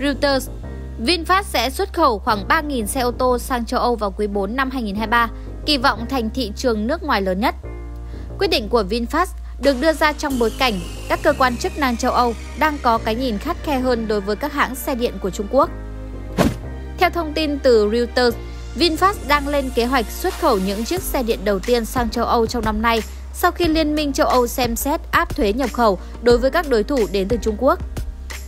Reuters VinFast sẽ xuất khẩu khoảng 3.000 xe ô tô sang châu Âu vào quý 4 năm 2023, kỳ vọng thành thị trường nước ngoài lớn nhất. Quyết định của VinFast được đưa ra trong bối cảnh các cơ quan chức năng châu Âu đang có cái nhìn khắt khe hơn đối với các hãng xe điện của Trung Quốc. Theo thông tin từ Reuters, VinFast đang lên kế hoạch xuất khẩu những chiếc xe điện đầu tiên sang châu Âu trong năm nay sau khi Liên minh châu Âu xem xét áp thuế nhập khẩu đối với các đối thủ đến từ Trung Quốc.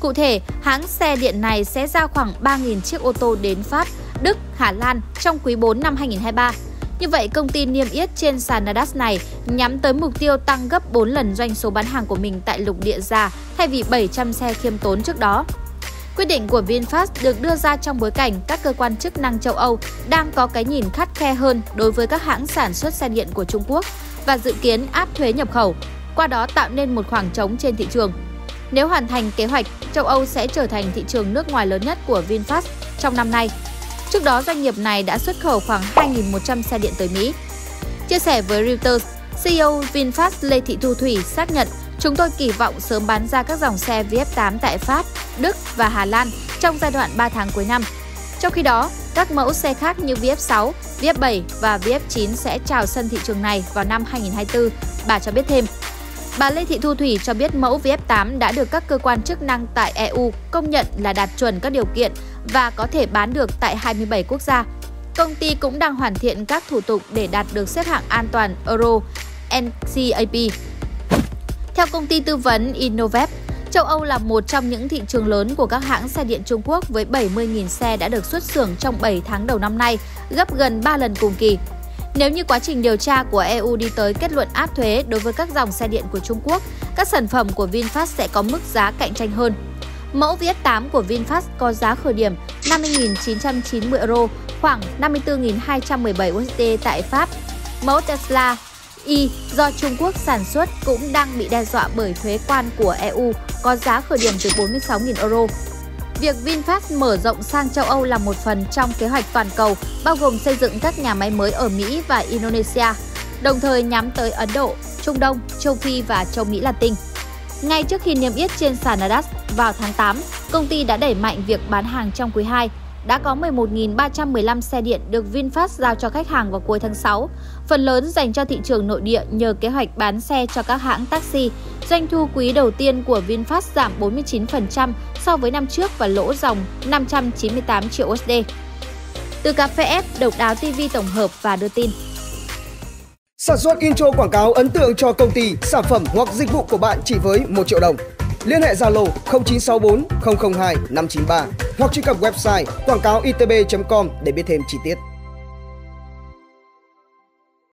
Cụ thể, hãng xe điện này sẽ giao khoảng 3.000 chiếc ô tô đến Pháp, Đức, Hà Lan trong quý 4 năm 2023. Như vậy, công ty niêm yết trên sàn Nasdaq này nhắm tới mục tiêu tăng gấp 4 lần doanh số bán hàng của mình tại lục địa già thay vì 700 xe khiêm tốn trước đó. Quyết định của VinFast được đưa ra trong bối cảnh các cơ quan chức năng châu Âu đang có cái nhìn khắt khe hơn đối với các hãng sản xuất xe điện của Trung Quốc và dự kiến áp thuế nhập khẩu, qua đó tạo nên một khoảng trống trên thị trường. Nếu hoàn thành kế hoạch, châu Âu sẽ trở thành thị trường nước ngoài lớn nhất của VinFast trong năm nay. Trước đó, doanh nghiệp này đã xuất khẩu khoảng 2.100 xe điện tới Mỹ. Chia sẻ với Reuters, CEO VinFast Lê Thị Thu Thủy xác nhận chúng tôi kỳ vọng sớm bán ra các dòng xe VF8 tại Pháp, Đức và Hà Lan trong giai đoạn 3 tháng cuối năm. Trong khi đó, các mẫu xe khác như VF6, VF7 và VF9 sẽ chào sân thị trường này vào năm 2024, bà cho biết thêm. Bà Lê Thị Thu Thủy cho biết mẫu VF8 đã được các cơ quan chức năng tại EU công nhận là đạt chuẩn các điều kiện và có thể bán được tại 27 quốc gia. Công ty cũng đang hoàn thiện các thủ tục để đạt được xếp hạng an toàn Euro NCAP. Theo công ty tư vấn Innovep, châu Âu là một trong những thị trường lớn của các hãng xe điện Trung Quốc với 70.000 xe đã được xuất xưởng trong 7 tháng đầu năm nay, gấp gần 3 lần cùng kỳ. Nếu như quá trình điều tra của EU đi tới kết luận áp thuế đối với các dòng xe điện của Trung Quốc, các sản phẩm của VinFast sẽ có mức giá cạnh tranh hơn. Mẫu VF8 của VinFast có giá khởi điểm 50.990 euro, khoảng 54.217 USD tại Pháp. Mẫu Tesla Y do Trung Quốc sản xuất cũng đang bị đe dọa bởi thuế quan của EU có giá khởi điểm từ 46.000 euro. Việc VinFast mở rộng sang châu Âu là một phần trong kế hoạch toàn cầu, bao gồm xây dựng các nhà máy mới ở Mỹ và Indonesia, đồng thời nhắm tới Ấn Độ, Trung Đông, châu Phi và châu Mỹ Latin. Ngay trước khi niêm yết trên sàn Nasdaq vào tháng 8, công ty đã đẩy mạnh việc bán hàng trong quý 2 đã có 11.315 xe điện được VinFast giao cho khách hàng vào cuối tháng 6, phần lớn dành cho thị trường nội địa nhờ kế hoạch bán xe cho các hãng taxi. Doanh thu quý đầu tiên của VinFast giảm 49% so với năm trước và lỗ dòng 598 triệu USD. Từ cà phê F, Độc đáo TV tổng hợp và đưa tin. Sản xuất intro quảng cáo ấn tượng cho công ty, sản phẩm hoặc dịch vụ của bạn chỉ với 1 triệu đồng. Liên hệ Zalo 0964 002 593 hoặc truy cập website quảng cáo itb.com để biết thêm chi tiết.